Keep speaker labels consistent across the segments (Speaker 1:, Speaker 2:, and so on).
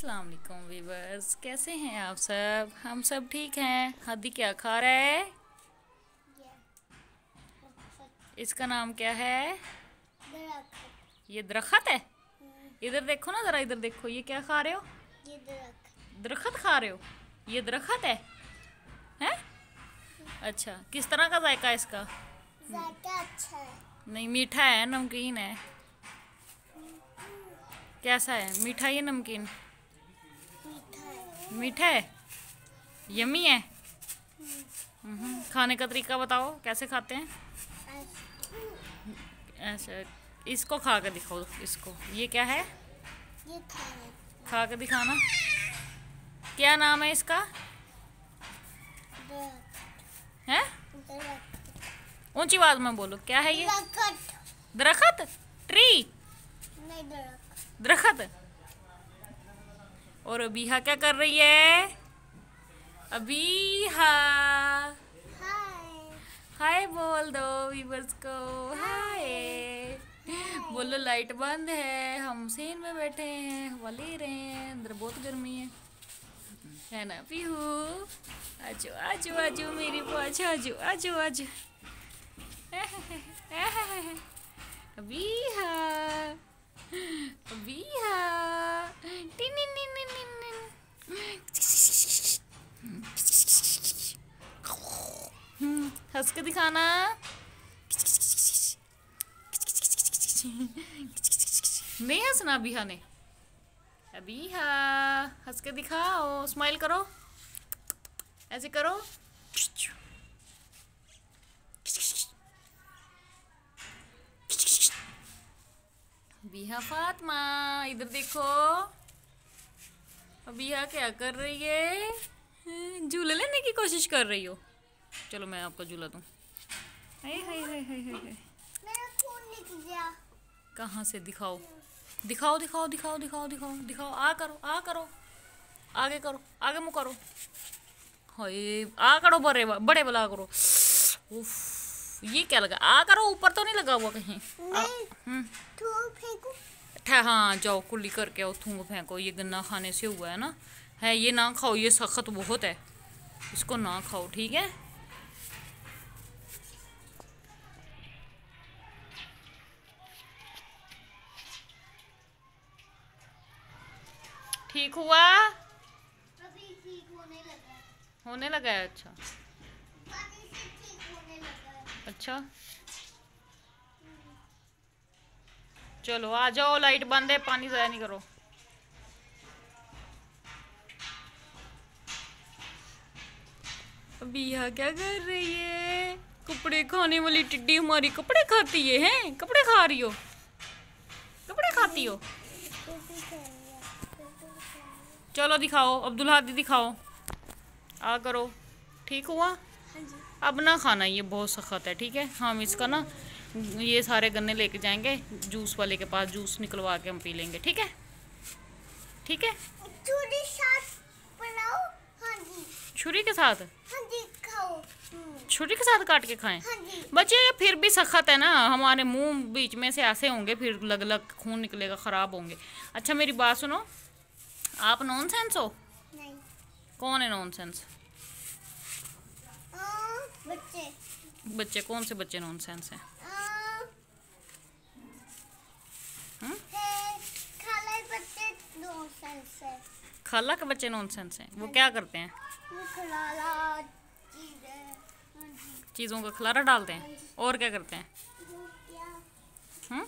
Speaker 1: अस्सलाम वालेकुम वीवर्स कैसे हैं आप सब? हम सब ठीक हैं। हदी क्या खा रहा है? इसका नाम क्या है? ये दरख्त है? इधर देखो ना ज़रा इधर देखो। ये क्या खा रहे हो? दरख्त। खा रहे हो? ये दरख्त है? हैं? अच्छा किस तरह का जायका है इसका?
Speaker 2: अच्छा है।
Speaker 1: नहीं मीठा है नमकीन है। कैसा है? मीठा या नमकीन?
Speaker 2: मीठा है?
Speaker 1: यमी है? हम्म, खाने का तरीका बताओ कैसे खाते हैं? अच्छा इसको खा के दिखाओ इसको। ये क्या है?
Speaker 2: ये
Speaker 1: खा के दिखाना। क्या नाम है इसका? है? ऊँची आवाज़ में बोलो क्या है ये?
Speaker 2: दरख्त।
Speaker 1: दरख्त? ट्री?
Speaker 2: नहीं दरख्त।
Speaker 1: दरख्त? और अबीहा क्या कर रही है? अबीहा
Speaker 2: हाय
Speaker 1: हाय बोल दो वीवर्स को। हाय बोलो लाइट बंद है। हम सेन में बैठे हैं हवा ले रहे हैं अंदर बहुत गर्मी है। है ना पीहू? आजो आजो आजो मेरी पाँच आजो आजो आजो। अबीहा हंस के दिखाना नहीं हंसना अबीहा ने अबीहा हंस के दिखाओ स्माइल करो ऐसे करो बिहा फातमा इधर देखो अबीहा क्या कर रही है झूले लेने की कोशिश कर रही हो चलो मैं आपका झूला दूँ। हाय हाय हाय हाय हाय हाय।
Speaker 2: मेरा फ़ोन निकल गया।
Speaker 1: कहाँ से? दिखाओ। दिखाओ दिखाओ दिखाओ दिखाओ दिखाओ दिखाओ। आ करो आ करो। आगे करो आगे मुँह करो। हाय आ करो बड़े बड़े वाला करो। उफ ये क्या लगा? आ करो ऊपर तो नहीं लगा हुआ कहीं?
Speaker 2: नहीं
Speaker 1: हम्म। ठह हाँ जाओ कुल्ली करके आओ थूंग फेंको। ये गन्ना खाने से हुआ है ना? है ये ना खाओ ये सख्त बहुत है। इसको ना खाओ ठीक है? ठीक हुआ?
Speaker 2: होने लगा है।
Speaker 1: अच्छा। अच्छा। चलो आ जाओ लाइट बंद है पानी ज़ाया नहीं करो। अभी यहाँ क्या कर रही है? कपड़े खाने वाली टिड्डी हमारी कपड़े खाती है हैं? कपड़े खा रही हो? कपड़े खाती हो
Speaker 2: तू भी खाएगा तू भी खाएगा
Speaker 1: चलो दिखाओ अब्दुल हादी दिखाओ। आ करो। ठीक हुआ?
Speaker 2: हाँ जी।
Speaker 1: अब ना खाना ये बहुत सख्त है ठीक है? हम इसका ना ये सारे गन्ने लेके जाएँगे जूस वाले के पास जूस निकलवा के हम पी लेंगे ठीक है? ठीक है?
Speaker 2: हाँ
Speaker 1: छुरी के साथ?
Speaker 2: हाँ जी खाओ। हम्म,
Speaker 1: छुरी के साथ काट के खाएँ?
Speaker 2: हाँ
Speaker 1: बच्चे ये फिर भी सख्त है ना हमारे मुँह बीच में से ऐसे होंगे फिर लग लग खून निकलेगा ख़राब होंगे। अच्छा मेरी बात सुनो आप नॉन सेंस हो?
Speaker 2: नहीं।
Speaker 1: कौन है नॉन सेंस
Speaker 2: बच्चे।
Speaker 1: बच्चे कौन से बच्चे नॉन सेंस हैं हम्म?
Speaker 2: है, खाला है।
Speaker 1: के बच्चे नॉन सेंस हैं। वो क्या करते हैं?
Speaker 2: वो खलाला चीज़ें हाँ।
Speaker 1: चीज़ों का खलारा डालते हैं। और क्या करते हैं? हम्म।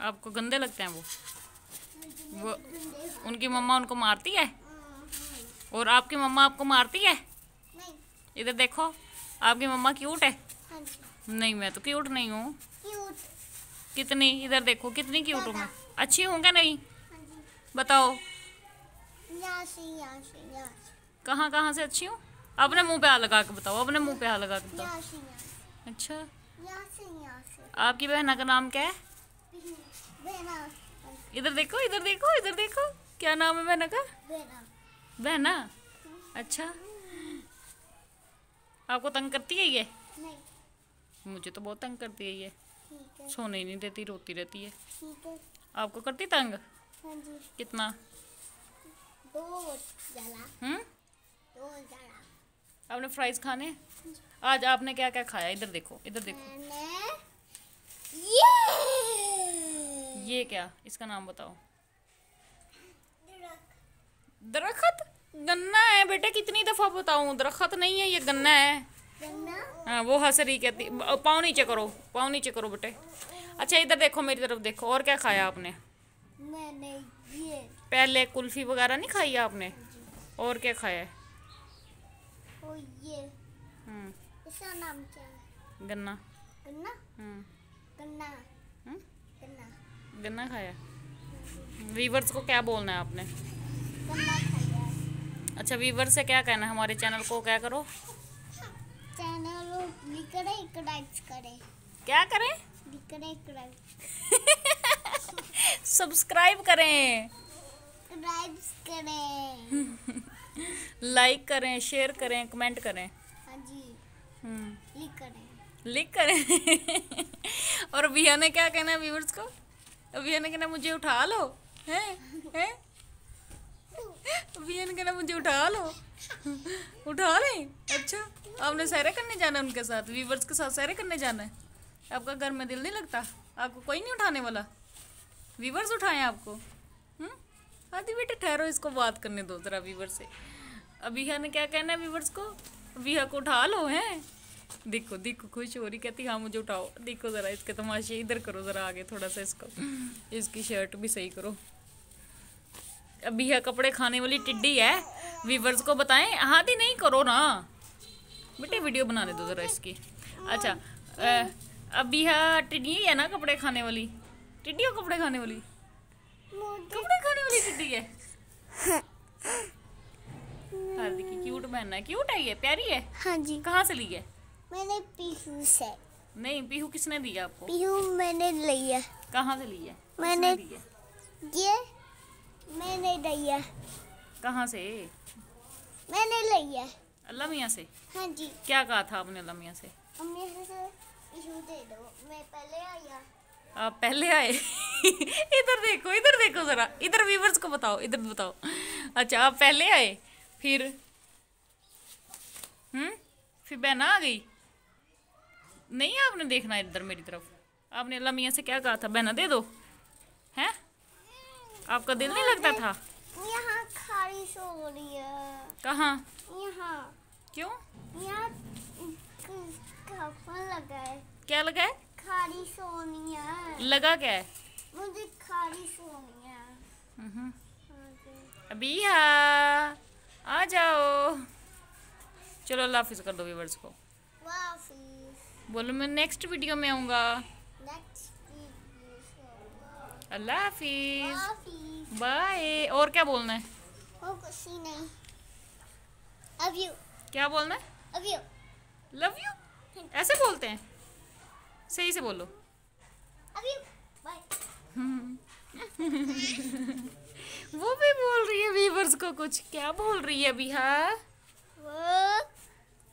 Speaker 1: आपको गंदे लगते हैं वो? वो उनकी मम्मा उनको मारती है। और आपकी मम्मा आपको मारती है?
Speaker 2: नहीं
Speaker 1: इधर देखो आपकी मम्मा क्यूट है? नहीं मैं तो क्यूट नहीं हूँ। कितनी इधर देखो कितनी क्यूट हूँ मैं। अच्छी हूँ क्या नहीं? बताओ। कहाँ कहाँ से अच्छी हूँ? अपने मुँह पे हाथ लगा के बताओ अपने मुँह पे हाथ लगा के बताओ। अच्छा। आपकी बहना का नाम क्या है? इधर देखो इधर देखो इधर देखो। क्या नाम है बहना का? बहना। अच्छा। आपको तंग करती है ये?
Speaker 2: नहीं।
Speaker 1: मुझे तो बहुत तंग करती है ये। सोने ही नहीं देती रोती रहती है।
Speaker 2: ठीक है।
Speaker 1: आपको करती तंग?
Speaker 2: हाँ जी।
Speaker 1: कितना?
Speaker 2: दो जला
Speaker 1: हम्म?
Speaker 2: दो जला
Speaker 1: आपने फ्राइज खाने? आज आपने क्या क्या खाया? इधर देखो इधर देखो।
Speaker 2: ये
Speaker 1: ये क्या? इसका नाम बताओ। दरखत। गन्ना है बेटे कितनी दफ़ा बताऊँ? दरखत नहीं है ये गन्ना है।
Speaker 2: गन्ना?
Speaker 1: हाँ वो हंस रही कहती पाँव नीचे करो पाँव नीचे करो बेटे। अच्छा इधर देखो मेरी तरफ़ देखो और क्या खाया आपने?
Speaker 2: मैंने ये।
Speaker 1: पहले कुल्फी वगैरह नहीं खाई आपने? और क्या खाया? है
Speaker 2: और ये।
Speaker 1: हम्म,
Speaker 2: इसका नाम क्या है?
Speaker 1: गन्ना।
Speaker 2: गन्ना?
Speaker 1: हम्म,
Speaker 2: गन्ना।
Speaker 1: हम्म,
Speaker 2: गन्ना।
Speaker 1: गन्ना खाया। वीवर्स को क्या बोलना है आपने? अच्छा वीवर से क्या कहना है? हमारे चैनल को क्या करो?
Speaker 2: चैनल करे
Speaker 1: क्या करें? सब्सक्राइब करें।
Speaker 2: करे
Speaker 1: लाइक करें शेयर करें कमेंट करें।
Speaker 2: हाँ जी
Speaker 1: हम्म,
Speaker 2: लिकड़े
Speaker 1: लिख करें। और भैया ने क्या कहना है व्यूअर्स को? भैया ने कहना मुझे उठा लो, हैं हैं? भैया ने कहना मुझे उठा लो। उठा लें अच्छा आपने सैरे करने जाना है उनके साथ? व्यूवर्स के साथ सैरे करने जाना है? आपका घर में दिल नहीं लगता? आपको कोई नहीं उठाने वाला? व्यूवर्स उठाएँ आपको? हम्म? आदि बेटे ठहरो इसको बात करने दो जरा व्यूवर से। अभिया ने क्या कहना है व्यूवर्स को? अभिया को उठा लो, हैं? देखो देखो खुश हो रही कहती हाँ मुझे उठाओ। देखो जरा इसके तमाशे इधर करो जरा आगे थोड़ा सा इसको। इसकी शर्ट भी सही करो। अभिया कपड़े खाने वाली टिड्डी है। व्यूवर्स को बताएँ हाँ दी नहीं करो ना। बेटे वीडियो बनाने दो जरा इसकी। अच्छा अ, अभिया टिड्डी है ना कपड़े खाने वाली? टिड्डी हो कपड़े खाने वाली? कपड़े खाने वाली टिड्डी है। हार्दिक की क्यूट बहन है। क्यूट है ये प्यारी है?
Speaker 2: हाँ जी।
Speaker 1: कहाँ से ली है?
Speaker 2: मैंने पीहू से।
Speaker 1: नहीं पीहू किसने दिया आपको?
Speaker 2: पीहू मैंने लिया
Speaker 1: कहाँ से ली है?
Speaker 2: मैंने-
Speaker 1: किसने दी है?
Speaker 2: ये मैंने लिया
Speaker 1: कहाँ से?
Speaker 2: मैंने लिया
Speaker 1: अल्लाह मियाँ से?
Speaker 2: हाँ जी।
Speaker 1: क्या कहा था आपने अल्लाह मियाँ से?
Speaker 2: हम से पीहू दे दो। मैं पहले आया
Speaker 1: आप पहले आए? इधर देखो इधर देखो जरा। इधर व्यूवर्स को बताओ इधर बताओ। अच्छा आप पहले आए फिर? हम्म? फिर बहना आ गई? नहीं आपने देखना इधर मेरी तरफ़। आपने अल्लाह मियाँ से क्या कहा था? बहना दे दो। हैं? आपका दिल नहीं लगता था?
Speaker 2: यहाँ खारिश हो रही है।
Speaker 1: कहाँ?
Speaker 2: यहाँ।
Speaker 1: क्यों?
Speaker 2: यहाँ लगा है?
Speaker 1: क्या लगा है?
Speaker 2: खारिश होनी है।
Speaker 1: लगा क्या है?
Speaker 2: मुझे खारिश होनी है।
Speaker 1: हम्म। अभी हाँ। आ जाओ। चलो अल्लाह हाफिज़ कर दो व्यूवर्स को। बोलो मैं नेक्स्ट वीडियो में आऊँगा। अल्लाह हाफिज़। बाय और क्या बोलना है?
Speaker 2: हो कुछ नहीं। अब यू
Speaker 1: क्या बोलना है?
Speaker 2: अब यू
Speaker 1: लव यू ऐसे बोलते हैं। सही से बोलो।
Speaker 2: अब यू बाय
Speaker 1: वो भी बोल रही है व्यूवर्स को कुछ। क्या बोल रही है अभिया
Speaker 2: वो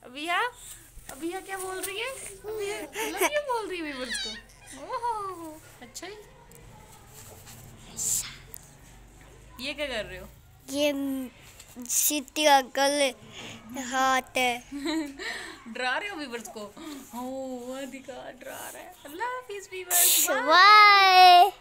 Speaker 1: अभिया अभिया क्या बोल रही है? अभिया लव यू बोल रही है व्यूवर्स को ओहो। अच्छा ही ये क्या कर रहे हो?
Speaker 2: ये सिटी अंकल हाथ है।
Speaker 1: डरा रहे हो व्यूवर्स को ओ अधिका डरा रहा है। अल्लाह हाफिज़ व्यूवर्स
Speaker 2: बाय